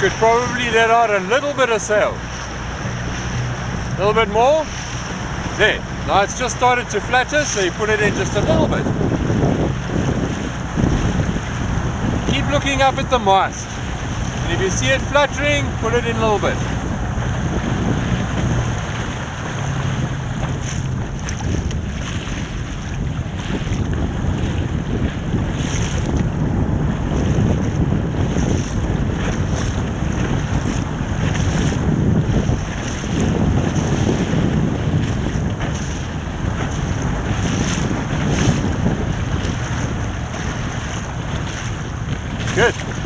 could probably let out a little bit of sail. A little bit more. There. Now it's just started to flatter, so you put it in just a little bit. Keep looking up at the mast. And if you see it fluttering, put it in a little bit. Good.